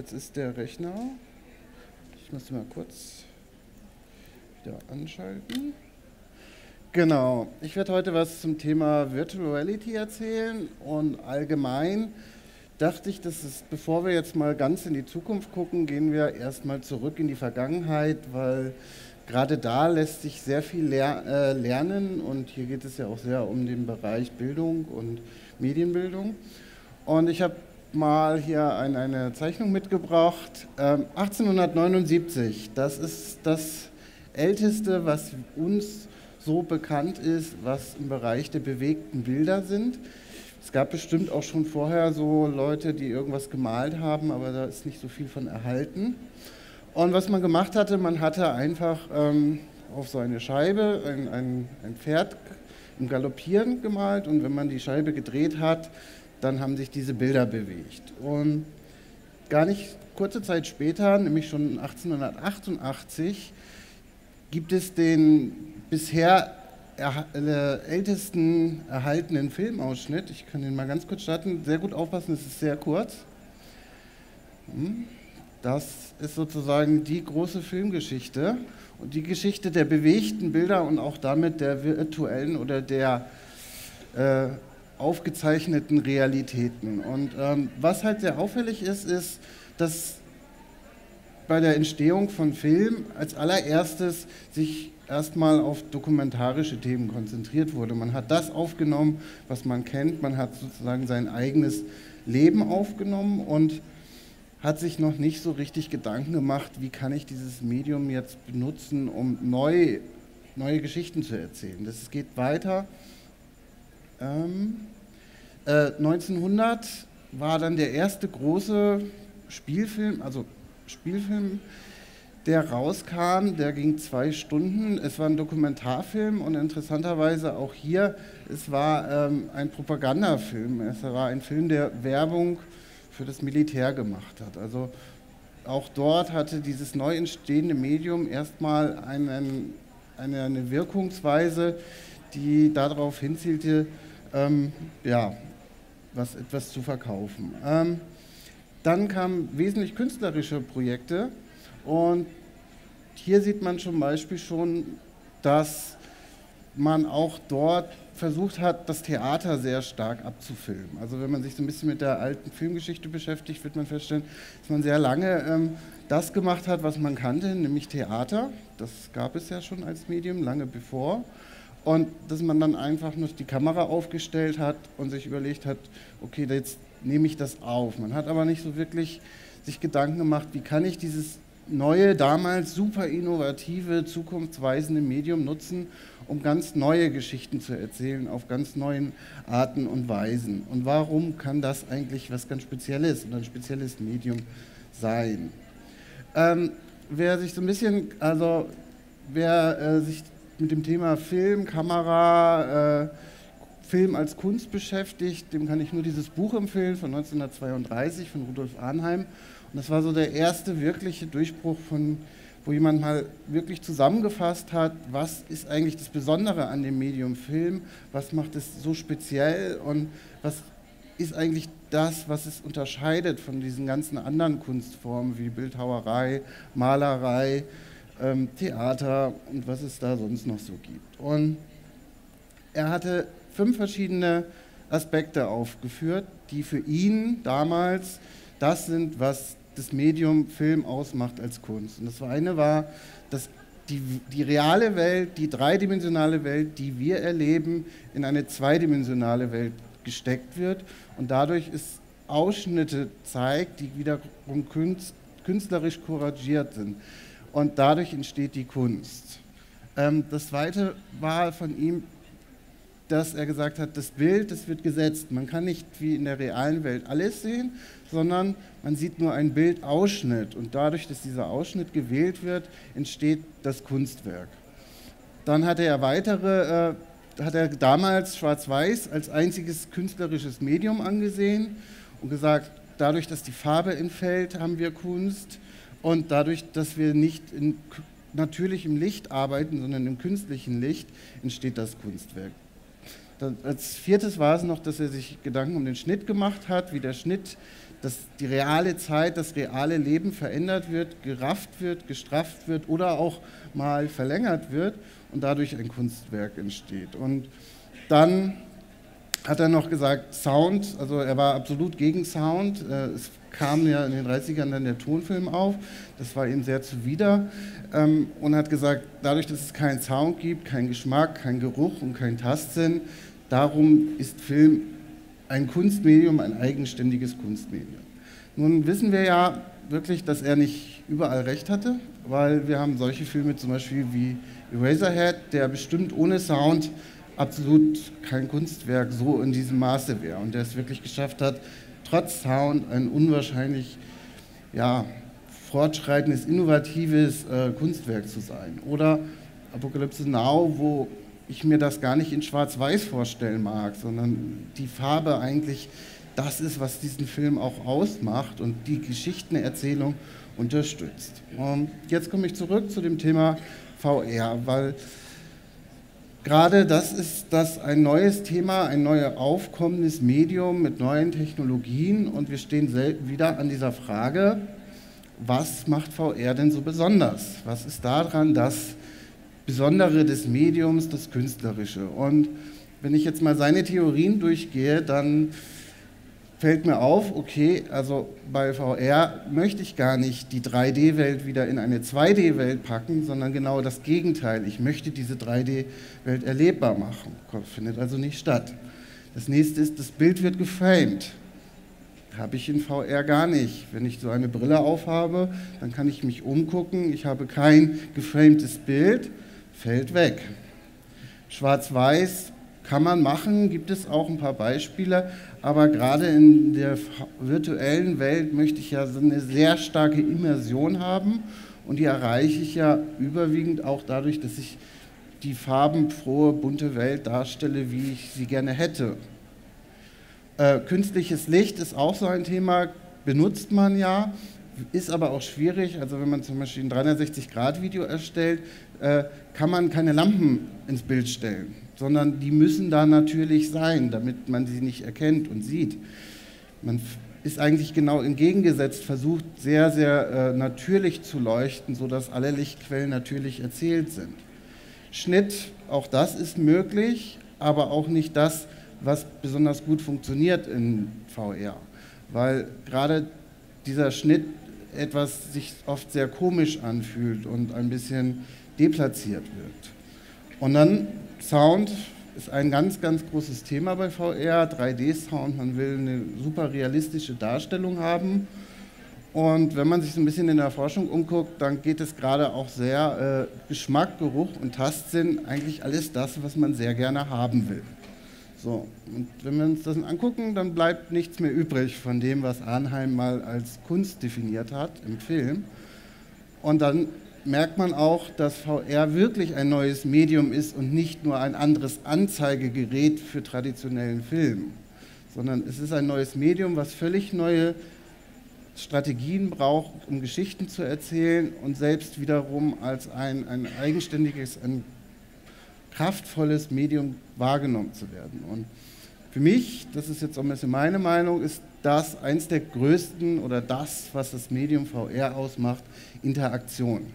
Jetzt ist der Rechner. Ich muss mal kurz wieder anschalten. Genau, ich werde heute was zum Thema Virtual Reality erzählen und allgemein dachte ich, dass es, bevor wir jetzt mal ganz in die Zukunft gucken, gehen wir erstmal zurück in die Vergangenheit, weil gerade da lässt sich sehr viel äh, lernen und hier geht es ja auch sehr um den Bereich Bildung und Medienbildung. Und ich habe mal hier ein, eine Zeichnung mitgebracht. Ähm, 1879, das ist das älteste, was uns so bekannt ist, was im Bereich der bewegten Bilder sind. Es gab bestimmt auch schon vorher so Leute, die irgendwas gemalt haben, aber da ist nicht so viel von erhalten. Und was man gemacht hatte, man hatte einfach ähm, auf so eine Scheibe ein, ein, ein Pferd im Galoppieren gemalt und wenn man die Scheibe gedreht hat, dann haben sich diese Bilder bewegt. Und gar nicht kurze Zeit später, nämlich schon 1888, gibt es den bisher er, ältesten erhaltenen Filmausschnitt. Ich kann den mal ganz kurz starten. Sehr gut aufpassen, es ist sehr kurz. Hm. Das ist sozusagen die große Filmgeschichte und die Geschichte der bewegten Bilder und auch damit der virtuellen oder der äh, aufgezeichneten Realitäten. Und ähm, was halt sehr auffällig ist, ist, dass bei der Entstehung von Film als allererstes sich erstmal auf dokumentarische Themen konzentriert wurde. Man hat das aufgenommen, was man kennt, man hat sozusagen sein eigenes Leben aufgenommen und hat sich noch nicht so richtig Gedanken gemacht, wie kann ich dieses Medium jetzt benutzen, um neu, neue Geschichten zu erzählen. Das geht weiter. Ähm, äh, 1900 war dann der erste große Spielfilm, also Spielfilm, der rauskam, der ging zwei Stunden. Es war ein Dokumentarfilm und interessanterweise auch hier, es war ähm, ein Propagandafilm. Es war ein Film, der Werbung für das Militär gemacht hat. Also auch dort hatte dieses neu entstehende Medium erstmal einen, eine, eine, Wirkungsweise, die darauf hinzielte, ähm, ja, was, etwas zu verkaufen. Ähm, dann kamen wesentlich künstlerische Projekte und hier sieht man zum Beispiel schon, dass man auch dort versucht hat, das Theater sehr stark abzufilmen. Also wenn man sich so ein bisschen mit der alten Filmgeschichte beschäftigt, wird man feststellen, dass man sehr lange ähm, das gemacht hat, was man kannte, nämlich Theater. Das gab es ja schon als Medium, lange bevor. Und dass man dann einfach nur die Kamera aufgestellt hat und sich überlegt hat, okay, jetzt nehme ich das auf. Man hat aber nicht so wirklich sich Gedanken gemacht, wie kann ich dieses neue, damals super innovative, zukunftsweisende Medium nutzen, um ganz neue Geschichten zu erzählen, auf ganz neuen Arten und Weisen. Und warum kann das eigentlich was ganz Spezielles und ein spezielles Medium sein? Ähm, wer sich so ein bisschen, also wer äh, sich mit dem Thema Film, Kamera, äh, Film als Kunst beschäftigt, dem kann ich nur dieses Buch empfehlen von 1932 von Rudolf Arnheim. Und das war so der erste wirkliche Durchbruch, von, wo jemand mal wirklich zusammengefasst hat, was ist eigentlich das Besondere an dem Medium Film, was macht es so speziell? Und was ist eigentlich das, was es unterscheidet von diesen ganzen anderen Kunstformen wie Bildhauerei, Malerei, ähm, Theater und was es da sonst noch so gibt. Und er hatte fünf verschiedene Aspekte aufgeführt, die für ihn damals das sind, was das Medium Film ausmacht als Kunst. Und das eine war, dass die, die reale Welt, die dreidimensionale Welt, die wir erleben, in eine zweidimensionale Welt gesteckt wird und dadurch es Ausschnitte zeigt, die wiederum künstlerisch couragiert sind. Und dadurch entsteht die Kunst. Ähm, das zweite war von ihm, dass er gesagt hat, das Bild, das wird gesetzt. Man kann nicht wie in der realen Welt alles sehen, sondern man sieht nur einen Bildausschnitt und dadurch, dass dieser Ausschnitt gewählt wird, entsteht das Kunstwerk. Dann hatte er weitere, äh, hat er damals Schwarz-Weiß als einziges künstlerisches Medium angesehen und gesagt, dadurch, dass die Farbe entfällt, haben wir Kunst und dadurch, dass wir nicht in natürlichem Licht arbeiten, sondern im künstlichen Licht, entsteht das Kunstwerk. Dann als viertes war es noch, dass er sich Gedanken um den Schnitt gemacht hat, wie der Schnitt, dass die reale Zeit, das reale Leben verändert wird, gerafft wird, gestrafft wird oder auch mal verlängert wird und dadurch ein Kunstwerk entsteht. Und dann hat er noch gesagt, Sound, also er war absolut gegen Sound. Äh, es kam ja in den 30ern dann der Tonfilm auf, das war ihm sehr zuwider ähm, und hat gesagt, dadurch, dass es keinen Sound gibt, keinen Geschmack, keinen Geruch und keinen Tastsinn, darum ist Film ein Kunstmedium, ein eigenständiges Kunstmedium. Nun wissen wir ja wirklich, dass er nicht überall recht hatte, weil wir haben solche Filme zum Beispiel wie Eraserhead, der bestimmt ohne Sound absolut kein Kunstwerk so in diesem Maße wäre und der es wirklich geschafft hat, trotz Sound ein unwahrscheinlich ja, fortschreitendes, innovatives äh, Kunstwerk zu sein. Oder Apokalypse Now, wo ich mir das gar nicht in Schwarz-Weiß vorstellen mag, sondern die Farbe eigentlich das ist, was diesen Film auch ausmacht und die Geschichtenerzählung unterstützt. Und jetzt komme ich zurück zu dem Thema VR, weil gerade das ist das ein neues Thema, ein neues aufkommendes Medium mit neuen Technologien und wir stehen wieder an dieser Frage, was macht VR denn so besonders? Was ist daran das Besondere des Mediums, das Künstlerische? Und wenn ich jetzt mal seine Theorien durchgehe, dann fällt mir auf, okay, also bei VR möchte ich gar nicht die 3D-Welt wieder in eine 2D-Welt packen, sondern genau das Gegenteil. Ich möchte diese 3D-Welt erlebbar machen. Findet also nicht statt. Das nächste ist, das Bild wird geframed. Habe ich in VR gar nicht. Wenn ich so eine Brille aufhabe, dann kann ich mich umgucken. Ich habe kein geframtes Bild, fällt weg. Schwarz-Weiß kann man machen, gibt es auch ein paar Beispiele, aber gerade in der virtuellen Welt möchte ich ja so eine sehr starke Immersion haben und die erreiche ich ja überwiegend auch dadurch, dass ich die farbenfrohe, bunte Welt darstelle, wie ich sie gerne hätte. Äh, künstliches Licht ist auch so ein Thema, benutzt man ja, ist aber auch schwierig. Also wenn man zum Beispiel ein 360-Grad-Video erstellt, äh, kann man keine Lampen ins Bild stellen sondern die müssen da natürlich sein, damit man sie nicht erkennt und sieht. Man ist eigentlich genau entgegengesetzt, versucht sehr, sehr äh, natürlich zu leuchten, sodass alle Lichtquellen natürlich erzählt sind. Schnitt, auch das ist möglich, aber auch nicht das, was besonders gut funktioniert in VR, weil gerade dieser Schnitt etwas sich oft sehr komisch anfühlt und ein bisschen deplatziert wird. Und dann Sound ist ein ganz, ganz großes Thema bei VR. 3D-Sound, man will eine super realistische Darstellung haben. Und wenn man sich so ein bisschen in der Forschung umguckt, dann geht es gerade auch sehr äh, Geschmack, Geruch und Tastsinn, eigentlich alles das, was man sehr gerne haben will. So, und wenn wir uns das angucken, dann bleibt nichts mehr übrig von dem, was Arnheim mal als Kunst definiert hat im Film. Und dann merkt man auch, dass VR wirklich ein neues Medium ist und nicht nur ein anderes Anzeigegerät für traditionellen Film, sondern es ist ein neues Medium, was völlig neue Strategien braucht, um Geschichten zu erzählen und selbst wiederum als ein, ein eigenständiges, ein kraftvolles Medium wahrgenommen zu werden. Und für mich, das ist jetzt auch ein bisschen meine Meinung, ist das eins der größten oder das, was das Medium VR ausmacht, Interaktion.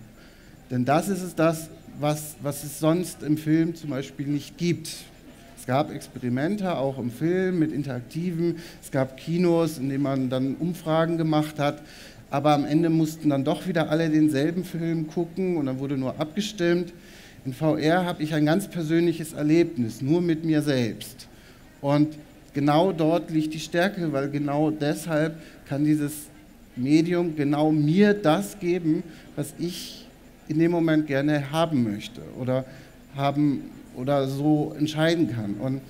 Denn das ist es das, was, was es sonst im Film zum Beispiel nicht gibt. Es gab Experimente auch im Film mit Interaktiven, es gab Kinos, in denen man dann Umfragen gemacht hat, aber am Ende mussten dann doch wieder alle denselben Film gucken und dann wurde nur abgestimmt. In VR habe ich ein ganz persönliches Erlebnis, nur mit mir selbst. Und genau dort liegt die Stärke, weil genau deshalb kann dieses Medium genau mir das geben, was ich in dem Moment gerne haben möchte oder haben oder so entscheiden kann. Und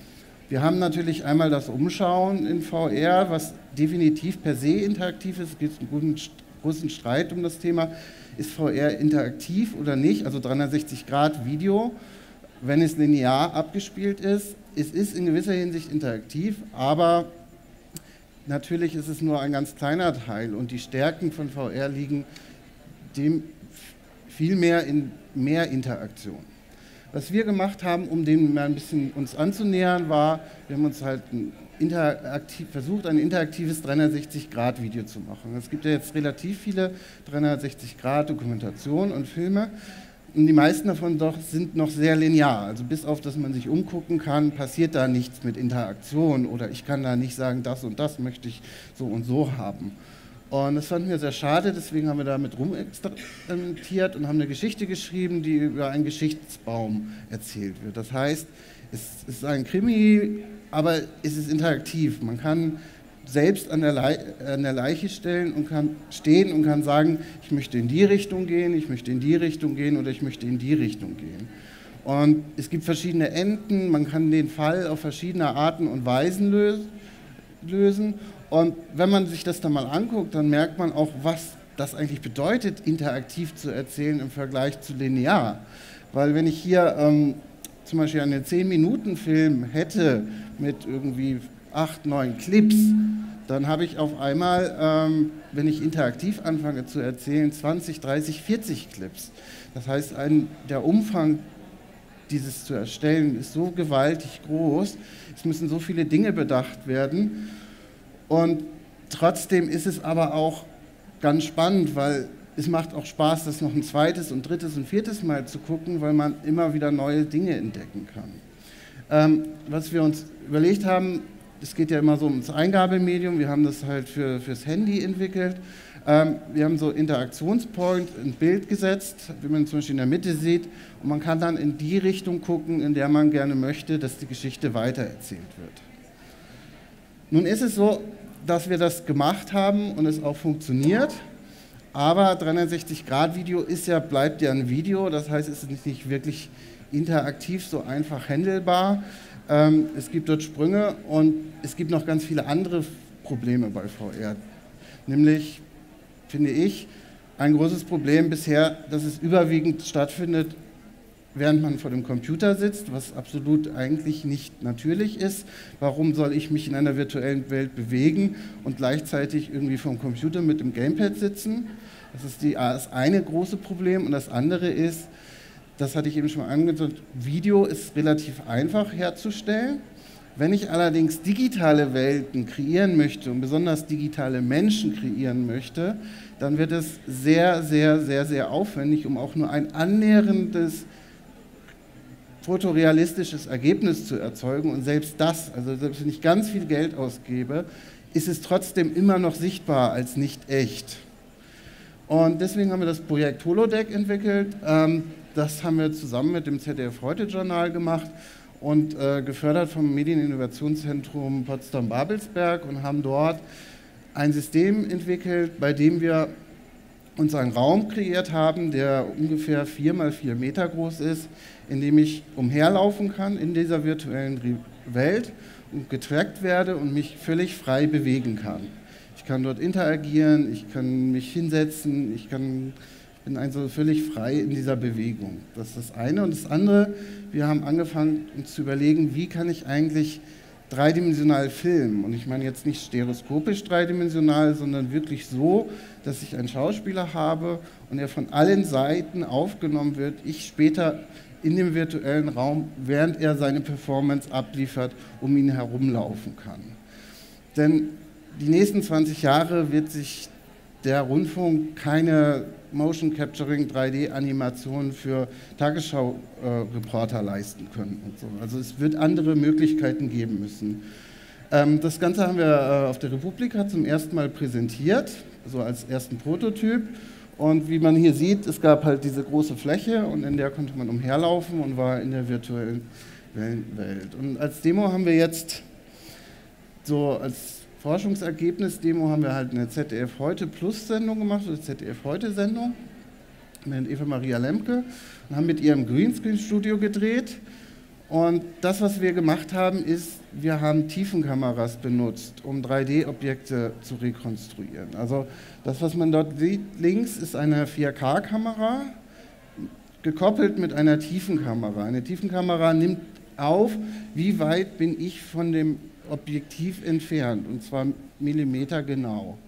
wir haben natürlich einmal das Umschauen in VR, was definitiv per se interaktiv ist. Es gibt einen großen Streit um das Thema. Ist VR interaktiv oder nicht? Also 360 Grad Video, wenn es linear abgespielt ist. Es ist in gewisser Hinsicht interaktiv, aber natürlich ist es nur ein ganz kleiner Teil und die Stärken von VR liegen dem vielmehr in mehr Interaktion. Was wir gemacht haben, um dem mal ein bisschen uns anzunähern, war, wir haben uns halt ein versucht, ein interaktives 360-Grad-Video zu machen. Es gibt ja jetzt relativ viele 360-Grad-Dokumentationen und Filme. Und die meisten davon doch sind noch sehr linear. Also bis auf, dass man sich umgucken kann, passiert da nichts mit Interaktion oder ich kann da nicht sagen, das und das möchte ich so und so haben. Und das fanden wir sehr schade, deswegen haben wir damit rumexperimentiert und haben eine Geschichte geschrieben, die über einen Geschichtsbaum erzählt wird. Das heißt, es ist ein Krimi, aber es ist interaktiv. Man kann selbst an der, an der Leiche stellen und kann stehen und kann sagen, ich möchte in die Richtung gehen, ich möchte in die Richtung gehen oder ich möchte in die Richtung gehen. Und es gibt verschiedene Enden, man kann den Fall auf verschiedene Arten und Weisen lösen. Und wenn man sich das dann mal anguckt, dann merkt man auch, was das eigentlich bedeutet, interaktiv zu erzählen im Vergleich zu linear. Weil wenn ich hier ähm, zum Beispiel einen 10-Minuten-Film hätte mit irgendwie 8, 9 Clips, dann habe ich auf einmal, ähm, wenn ich interaktiv anfange zu erzählen, 20, 30, 40 Clips. Das heißt, ein, der Umfang dieses zu erstellen ist so gewaltig groß, es müssen so viele Dinge bedacht werden und trotzdem ist es aber auch ganz spannend, weil es macht auch Spaß, das noch ein zweites und drittes und viertes Mal zu gucken, weil man immer wieder neue Dinge entdecken kann. Ähm, was wir uns überlegt haben, es geht ja immer so ums Eingabemedium, wir haben das halt für, fürs Handy entwickelt. Ähm, wir haben so Interaktionspoint, ein Bild gesetzt, wie man zum Beispiel in der Mitte sieht, und man kann dann in die Richtung gucken, in der man gerne möchte, dass die Geschichte weitererzählt wird. Nun ist es so, dass wir das gemacht haben und es auch funktioniert. Aber 360-Grad-Video ist ja, bleibt ja ein Video, das heißt, es ist nicht wirklich interaktiv so einfach handelbar. Ähm, es gibt dort Sprünge und es gibt noch ganz viele andere Probleme bei VR. Nämlich, finde ich, ein großes Problem bisher, dass es überwiegend stattfindet während man vor dem Computer sitzt, was absolut eigentlich nicht natürlich ist. Warum soll ich mich in einer virtuellen Welt bewegen und gleichzeitig irgendwie vom Computer mit dem Gamepad sitzen? Das ist die, das eine große Problem. Und das andere ist, das hatte ich eben schon mal angedeutet, Video ist relativ einfach herzustellen. Wenn ich allerdings digitale Welten kreieren möchte und besonders digitale Menschen kreieren möchte, dann wird es sehr, sehr, sehr, sehr aufwendig, um auch nur ein annäherndes fotorealistisches Ergebnis zu erzeugen. Und selbst das, also selbst wenn ich ganz viel Geld ausgebe, ist es trotzdem immer noch sichtbar als nicht echt. Und deswegen haben wir das Projekt Holodeck entwickelt. Ähm, das haben wir zusammen mit dem ZDF Heute-Journal gemacht und äh, gefördert vom Medieninnovationszentrum Potsdam-Babelsberg und haben dort ein System entwickelt, bei dem wir uns einen Raum kreiert haben, der ungefähr vier mal vier Meter groß ist, in dem ich umherlaufen kann in dieser virtuellen Welt und getrackt werde und mich völlig frei bewegen kann. Ich kann dort interagieren, ich kann mich hinsetzen, ich kann, bin also völlig frei in dieser Bewegung. Das ist das eine. Und das andere, wir haben angefangen uns zu überlegen, wie kann ich eigentlich dreidimensional filmen. Und ich meine jetzt nicht stereoskopisch dreidimensional, sondern wirklich so, dass ich einen Schauspieler habe und er von allen Seiten aufgenommen wird. Ich später in dem virtuellen Raum, während er seine Performance abliefert, um ihn herumlaufen kann. Denn die nächsten 20 Jahre wird sich der Rundfunk keine Motion Capturing 3D-Animationen für Tagesschau-Reporter leisten können. So. Also es wird andere Möglichkeiten geben müssen. Ähm, das Ganze haben wir äh, auf der Republika zum ersten Mal präsentiert, so als ersten Prototyp. Und wie man hier sieht, es gab halt diese große Fläche und in der konnte man umherlaufen und war in der virtuellen Welt. Und als Demo haben wir jetzt so als Forschungsergebnis-Demo haben wir halt eine ZDF Heute Plus-Sendung gemacht, eine ZDF Heute-Sendung mit Eva Maria Lemke und haben mit ihrem Greenscreen-Studio gedreht. Und das, was wir gemacht haben, ist, wir haben Tiefenkameras benutzt, um 3D-Objekte zu rekonstruieren. Also das, was man dort sieht, links ist eine 4K-Kamera, gekoppelt mit einer Tiefenkamera. Eine Tiefenkamera nimmt auf, wie weit bin ich von dem Objektiv entfernt, und zwar Millimeter genau,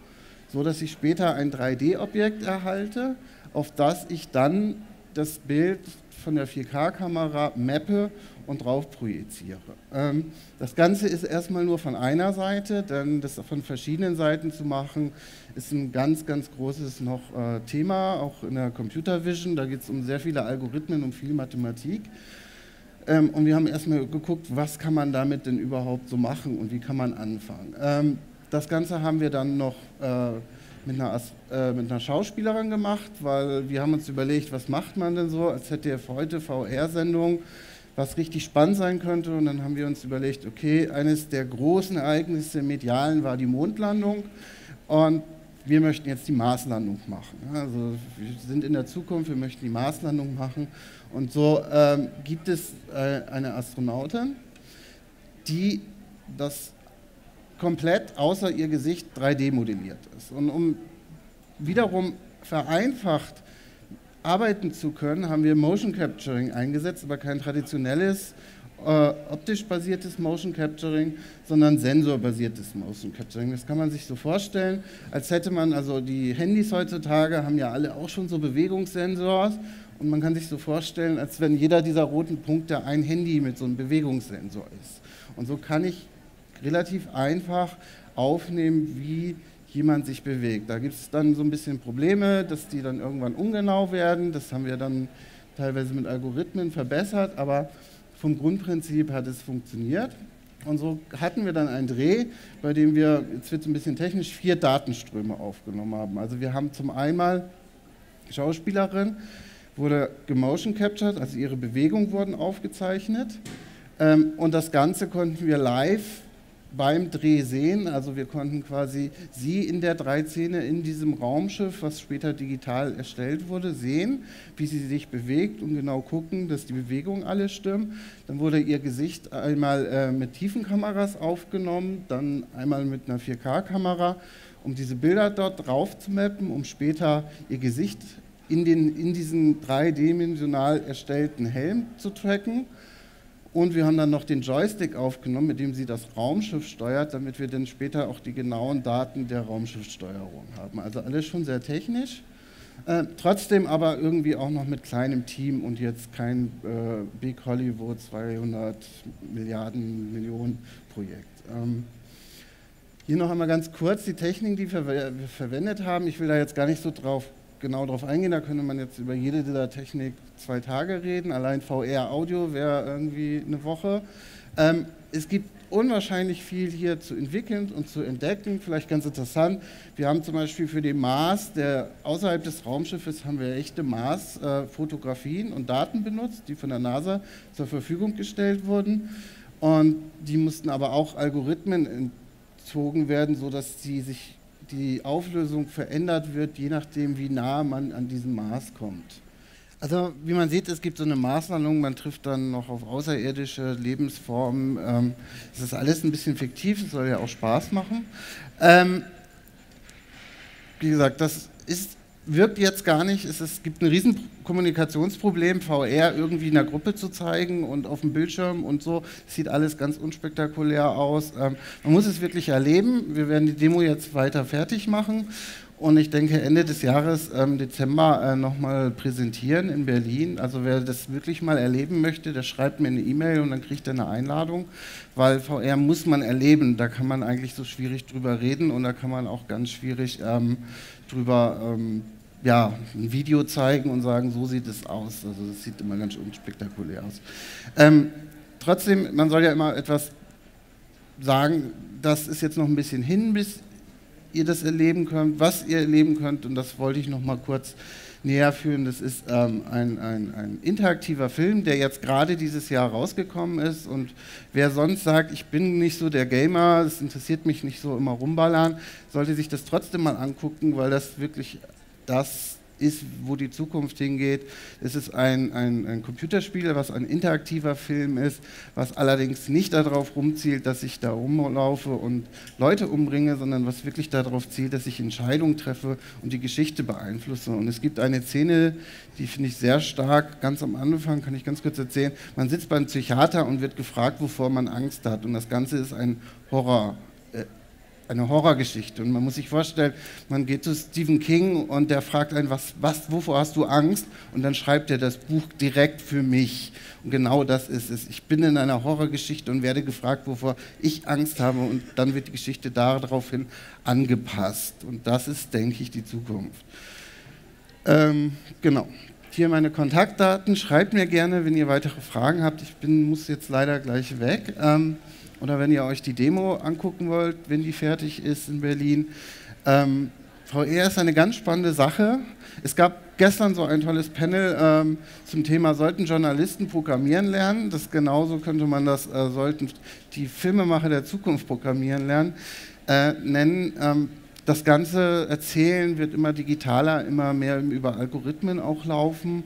so dass ich später ein 3D-Objekt erhalte, auf das ich dann das Bild von der 4K-Kamera mappe und drauf projiziere. Ähm, das Ganze ist erstmal nur von einer Seite, denn das von verschiedenen Seiten zu machen, ist ein ganz, ganz großes noch äh, Thema, auch in der Computer Vision. Da geht es um sehr viele Algorithmen, um viel Mathematik. Ähm, und wir haben erstmal geguckt, was kann man damit denn überhaupt so machen und wie kann man anfangen. Ähm, das Ganze haben wir dann noch äh, mit, einer, äh, mit einer Schauspielerin gemacht, weil wir haben uns überlegt, was macht man denn so als ZDF heute VR-Sendung, was richtig spannend sein könnte. Und dann haben wir uns überlegt, okay, eines der großen Ereignisse im Medialen war die Mondlandung. Und wir möchten jetzt die Marslandung machen. Also wir sind in der Zukunft, wir möchten die Marslandung machen. Und so ähm, gibt es äh, eine Astronautin, die das komplett außer ihr Gesicht 3D modelliert ist. Und um wiederum vereinfacht arbeiten zu können, haben wir Motion Capturing eingesetzt, aber kein traditionelles äh, optisch basiertes Motion Capturing, sondern sensorbasiertes Motion Capturing. Das kann man sich so vorstellen, als hätte man, also die Handys heutzutage haben ja alle auch schon so Bewegungssensors und man kann sich so vorstellen, als wenn jeder dieser roten Punkte ein Handy mit so einem Bewegungssensor ist. Und so kann ich relativ einfach aufnehmen, wie jemand sich bewegt. Da gibt es dann so ein bisschen Probleme, dass die dann irgendwann ungenau werden. Das haben wir dann teilweise mit Algorithmen verbessert, aber vom Grundprinzip hat es funktioniert. Und so hatten wir dann einen Dreh, bei dem wir, jetzt wird es ein bisschen technisch, vier Datenströme aufgenommen haben. Also wir haben zum einen Schauspielerin, wurde gemotion captured, also ihre Bewegungen wurden aufgezeichnet. Ähm, und das Ganze konnten wir live beim Dreh sehen. Also wir konnten quasi sie in der 3-Szene in diesem Raumschiff, was später digital erstellt wurde, sehen, wie sie sich bewegt und genau gucken, dass die Bewegungen alle stimmen. Dann wurde ihr Gesicht einmal äh, mit Tiefenkameras aufgenommen, dann einmal mit einer 4K-Kamera, um diese Bilder dort drauf zu mappen, um später ihr Gesicht in, den, in diesen dreidimensional erstellten Helm zu tracken. Und wir haben dann noch den Joystick aufgenommen, mit dem sie das Raumschiff steuert, damit wir dann später auch die genauen Daten der Raumschiffsteuerung haben. Also alles schon sehr technisch. Äh, trotzdem aber irgendwie auch noch mit kleinem Team und jetzt kein äh, Big Hollywood 200 Milliarden Millionen Projekt. Ähm, hier noch einmal ganz kurz die Techniken, die wir verwendet haben. Ich will da jetzt gar nicht so drauf genau darauf eingehen, da könnte man jetzt über jede dieser Technik zwei Tage reden. Allein VR-Audio wäre irgendwie eine Woche. Ähm, es gibt unwahrscheinlich viel hier zu entwickeln und zu entdecken. Vielleicht ganz interessant. Wir haben zum Beispiel für den Mars, der außerhalb des Raumschiffes, haben wir echte Mars-Fotografien und Daten benutzt, die von der NASA zur Verfügung gestellt wurden. Und die mussten aber auch Algorithmen entzogen werden, sodass sie sich die Auflösung verändert wird, je nachdem, wie nah man an diesen Mars kommt. Also wie man sieht, es gibt so eine Maßnahmung, man trifft dann noch auf außerirdische Lebensformen. Ähm, es ist alles ein bisschen fiktiv, es soll ja auch Spaß machen. Ähm, wie gesagt, das ist wirkt jetzt gar nicht. Es, es gibt ein riesen Kommunikationsproblem, VR irgendwie in der Gruppe zu zeigen und auf dem Bildschirm und so. Sieht alles ganz unspektakulär aus. Ähm, man muss es wirklich erleben. Wir werden die Demo jetzt weiter fertig machen und ich denke Ende des Jahres, ähm, Dezember, äh, nochmal präsentieren in Berlin. Also wer das wirklich mal erleben möchte, der schreibt mir eine E-Mail und dann kriegt er eine Einladung, weil VR muss man erleben. Da kann man eigentlich so schwierig drüber reden und da kann man auch ganz schwierig ähm, drüber ähm, ja, ein Video zeigen und sagen, so sieht es aus. Also das sieht immer ganz unspektakulär aus. Ähm, trotzdem, man soll ja immer etwas sagen, das ist jetzt noch ein bisschen hin, bis ihr das erleben könnt, was ihr erleben könnt und das wollte ich noch mal kurz näher führen. Das ist ähm, ein, ein, ein, interaktiver Film, der jetzt gerade dieses Jahr rausgekommen ist. Und wer sonst sagt, ich bin nicht so der Gamer, es interessiert mich nicht so immer rumballern, sollte sich das trotzdem mal angucken, weil das wirklich das ist, wo die Zukunft hingeht. Es ist ein, ein, ein, Computerspiel, was ein interaktiver Film ist, was allerdings nicht darauf rumzielt, dass ich da rumlaufe und Leute umbringe, sondern was wirklich darauf zielt, dass ich Entscheidungen treffe und die Geschichte beeinflusse. Und es gibt eine Szene, die finde ich sehr stark, ganz am Anfang, kann ich ganz kurz erzählen. Man sitzt beim Psychiater und wird gefragt, wovor man Angst hat. Und das Ganze ist ein Horror. Eine Horrorgeschichte. Und man muss sich vorstellen, man geht zu Stephen King und der fragt einen, was, was, wovor hast du Angst? Und dann schreibt er das Buch direkt für mich. Und genau das ist es. Ich bin in einer Horrorgeschichte und werde gefragt, wovor ich Angst habe. Und dann wird die Geschichte daraufhin angepasst. Und das ist, denke ich, die Zukunft. Ähm, genau. Hier meine Kontaktdaten. Schreibt mir gerne, wenn ihr weitere Fragen habt. Ich bin, muss jetzt leider gleich weg. Ähm, oder wenn ihr euch die Demo angucken wollt, wenn die fertig ist in Berlin. Ähm, VR ist eine ganz spannende Sache. Es gab gestern so ein tolles Panel ähm, zum Thema, sollten Journalisten programmieren lernen? Das genauso könnte man das, äh, sollten die Filmemacher der Zukunft programmieren lernen, äh, nennen. Ähm, das ganze Erzählen wird immer digitaler, immer mehr über Algorithmen auch laufen.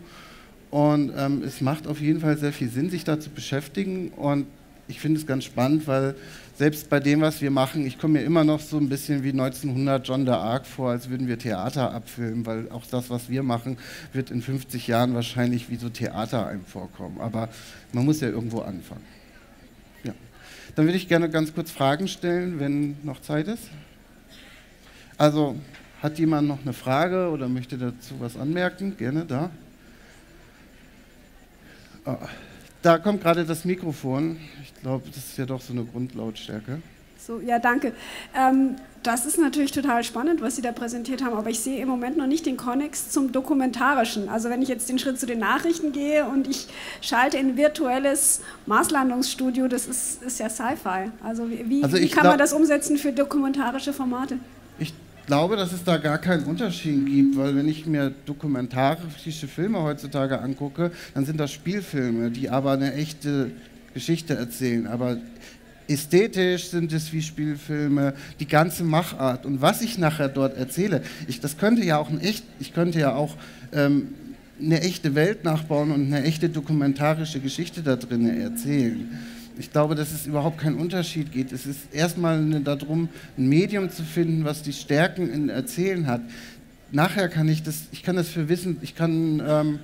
Und ähm, es macht auf jeden Fall sehr viel Sinn, sich da zu beschäftigen. Und ich finde es ganz spannend, weil selbst bei dem, was wir machen, ich komme mir immer noch so ein bisschen wie 1900 John d'Arc vor, als würden wir Theater abfilmen, weil auch das, was wir machen, wird in 50 Jahren wahrscheinlich wie so Theater einem vorkommen. Aber man muss ja irgendwo anfangen. Ja. Dann würde ich gerne ganz kurz Fragen stellen, wenn noch Zeit ist. Also, hat jemand noch eine Frage oder möchte dazu was anmerken? Gerne da. Oh. Da kommt gerade das Mikrofon. Ich glaube, das ist ja doch so eine Grundlautstärke. So, ja, danke. Ähm, das ist natürlich total spannend, was Sie da präsentiert haben, aber ich sehe im Moment noch nicht den Konnex zum Dokumentarischen. Also wenn ich jetzt den Schritt zu den Nachrichten gehe und ich schalte in ein virtuelles Marslandungsstudio, das ist, ist ja Sci-Fi. Also wie, also wie kann man das umsetzen für dokumentarische Formate? Ich glaube, dass es da gar keinen Unterschied gibt, weil wenn ich mir dokumentarische Filme heutzutage angucke, dann sind das Spielfilme, die aber eine echte Geschichte erzählen. Aber ästhetisch sind es wie Spielfilme, die ganze Machart und was ich nachher dort erzähle. Ich, das könnte ja auch ein echt, ich könnte ja auch ähm, eine echte Welt nachbauen und eine echte dokumentarische Geschichte da drin erzählen. Ich glaube, dass es überhaupt keinen Unterschied gibt. Es ist erstmal darum, ein Medium zu finden, was die Stärken in Erzählen hat. Nachher kann ich das, ich kann das für Wissen, ich kann, ähm,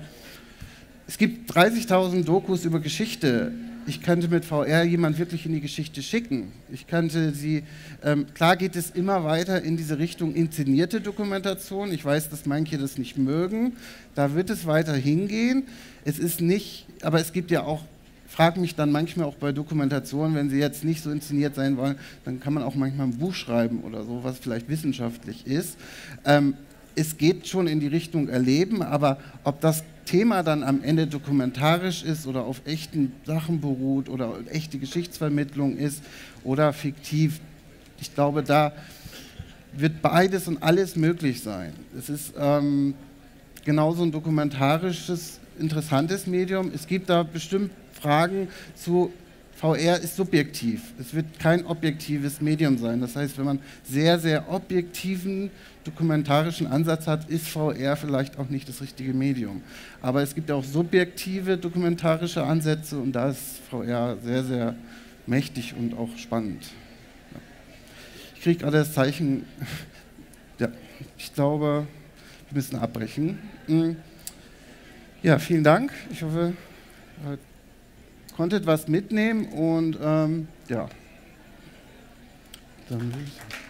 es gibt 30.000 Dokus über Geschichte. Ich könnte mit VR jemand wirklich in die Geschichte schicken. Ich könnte sie, ähm, klar geht es immer weiter in diese Richtung inszenierte Dokumentation. Ich weiß, dass manche das nicht mögen. Da wird es weiter hingehen. Es ist nicht, aber es gibt ja auch frage mich dann manchmal auch bei Dokumentationen, wenn sie jetzt nicht so inszeniert sein wollen, dann kann man auch manchmal ein Buch schreiben oder so, was vielleicht wissenschaftlich ist. Ähm, es geht schon in die Richtung Erleben, aber ob das Thema dann am Ende dokumentarisch ist oder auf echten Sachen beruht oder echte Geschichtsvermittlung ist oder fiktiv, ich glaube, da wird beides und alles möglich sein. Es ist ähm, genauso ein dokumentarisches, interessantes Medium. Es gibt da bestimmt Fragen zu VR ist subjektiv. Es wird kein objektives Medium sein. Das heißt, wenn man sehr, sehr objektiven dokumentarischen Ansatz hat, ist VR vielleicht auch nicht das richtige Medium. Aber es gibt auch subjektive dokumentarische Ansätze und da ist VR sehr, sehr mächtig und auch spannend. Ich kriege gerade das Zeichen, ja, ich glaube, wir müssen abbrechen. Hm. Ja, vielen Dank. Ich hoffe, konntet was mitnehmen und ähm, ja, dann will ich